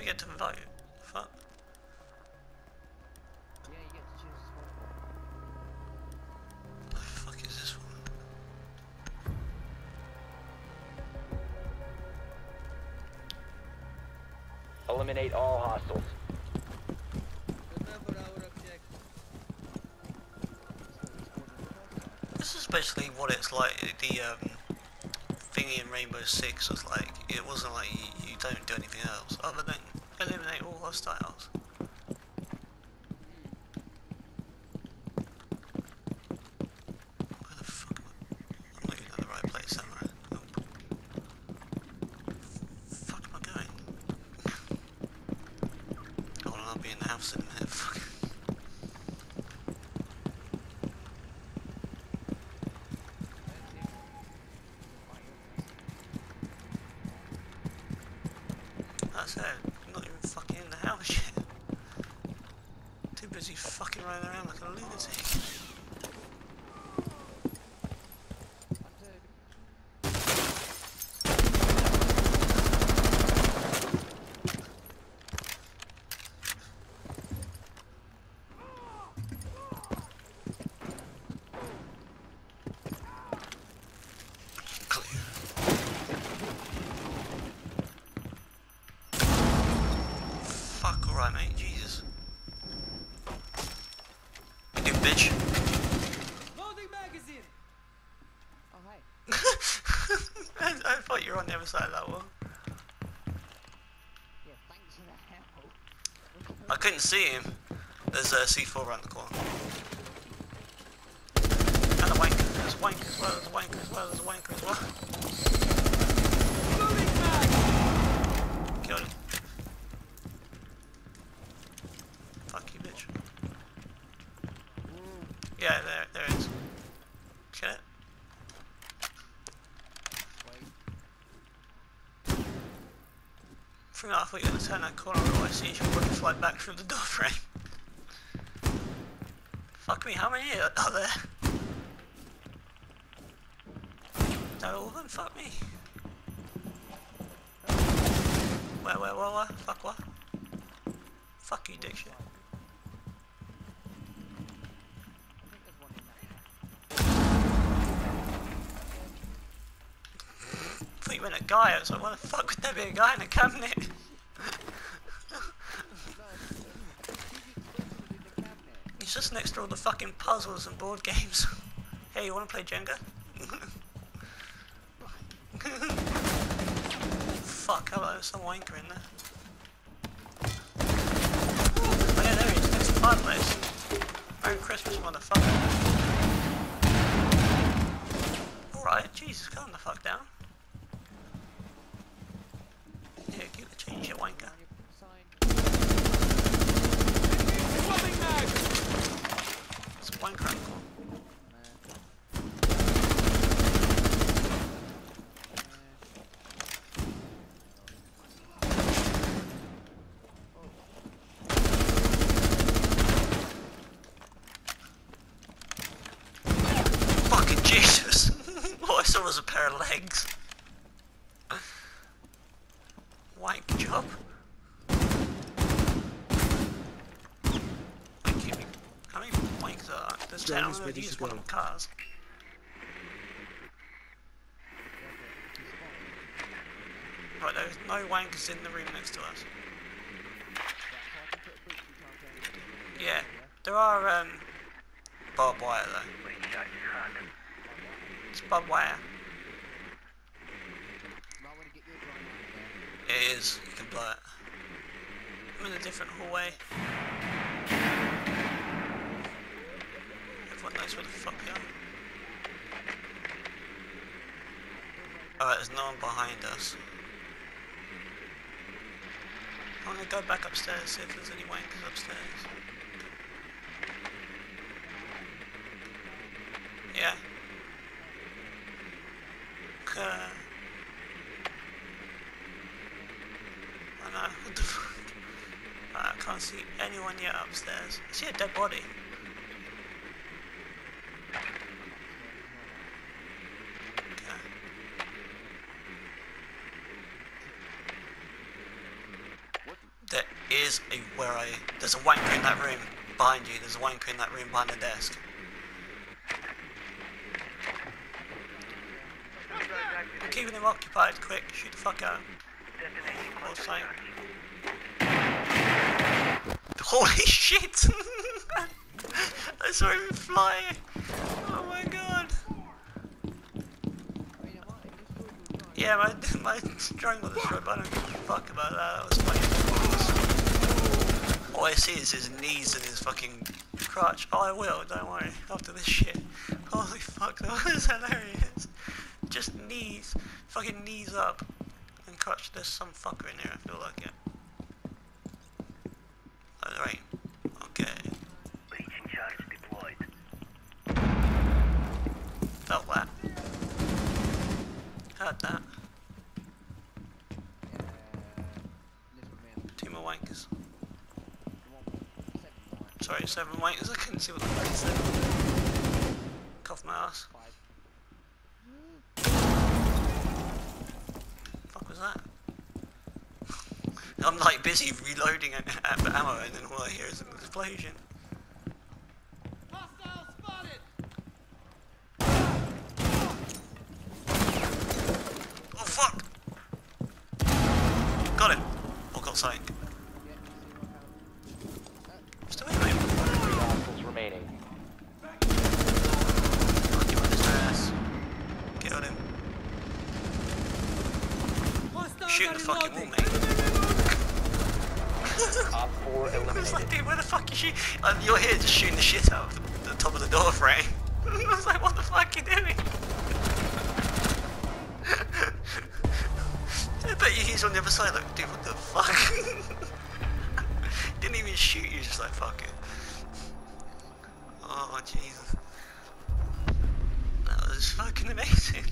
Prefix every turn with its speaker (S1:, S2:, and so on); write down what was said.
S1: we get to vote. Fuck.
S2: Yeah, you get to choose.
S1: The fuck is this one?
S3: Eliminate all hostiles.
S4: Remember our objective.
S1: This is basically what it's like. The um, thingy in Rainbow Six was like. It wasn't like you, you don't do anything else other than eliminate all hostiles. I'll be in the house a minute. Fuck. That's it. I'm not even fucking in the house yet. Too busy fucking running around like a lunatic. Clear. Fuck alright mate, Jesus. You do bitch.
S2: Oh.
S1: I, thought you were on the other side of that wall. I couldn't see him. There's a C4 around the corner. And a wanker. There's a wanker as well, there's a wanker as well, there's a wanker as well. Killed him. Fuck you, bitch. Yeah, there, there it is. Kill it. From I thought you were gonna turn that corner, otherwise you should probably fly back through the door frame. Fuck me, how many are are there? Is that all of them? Fuck me. Where, where, where, where? Fuck what? Fuck you, dick shit.
S2: I think there's one in
S1: thought a guy. I was like, why the fuck would there be a guy in a cabinet? He's just next to all the fucking puzzles and board games. hey, you wanna play Jenga? fuck, hello, there's some wanker in there. Oh yeah, there he is, next to fireplace. Merry Christmas, motherfucker. Alright, Jesus, calm the fuck down. Yeah, keep the change, you wanker. It's wanker Jesus! All oh, I saw was a pair of legs. Wank job. Thank you. How many wanks are? There's
S5: Drone
S1: of
S5: is ready to
S1: one
S5: go.
S1: of the cars. Right, there's no wankers in the room next to us. Yeah, there are um, barbed wire though. It's barbed wire.
S2: Might want to get your drone out there.
S1: It is. You can blow it. I'm in a different hallway. Everyone knows where the fuck we are. Alright, there's no one behind us. I'm gonna go back upstairs, see if there's any wankers upstairs. Yeah. Okay. Uh, I know, what the fuck? I can't see anyone yet upstairs. I see a dead body. Okay.
S3: What?
S1: Is a where I there's a wanker in that room behind you. There's a wanker in that room behind the desk. I'm keeping him occupied. Quick, shoot the fuck out. Holy shit! I saw him fly. Oh my god. Yeah, my my drone got destroyed, but I don't give a fuck about that. That was funny. All I see is his knees and his fucking crotch. Oh, I will. Don't worry. After this shit. Holy fuck, that was hilarious. Just knees, fucking knees up, and crotch. There's some fucker in here. I feel like it. 0.7 metres, I couldn't see what the fuck said. Cough my ass. fuck was that? I'm like busy reloading ammo and then all I hear is an explosion. Fucking wall, mate.
S3: Op 4
S1: It's like, dude, where the fuck is you? Um, you're here just shooting the shit out of the, the top of the door frame. I was like, what the fuck are you doing? I bet you he's on the other side, like, dude, what the fuck? Didn't even shoot you, just like, fuck it. Oh, Jesus. That was fucking amazing.